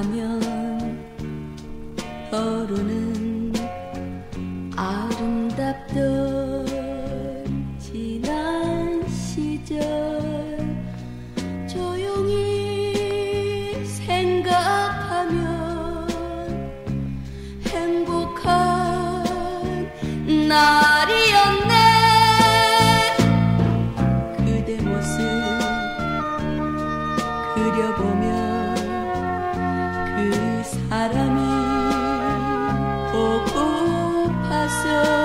가면 어른은 아름답던 지난 시절. 조용히 생각하면 행복한 나 so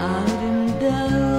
돌아오나 아름다운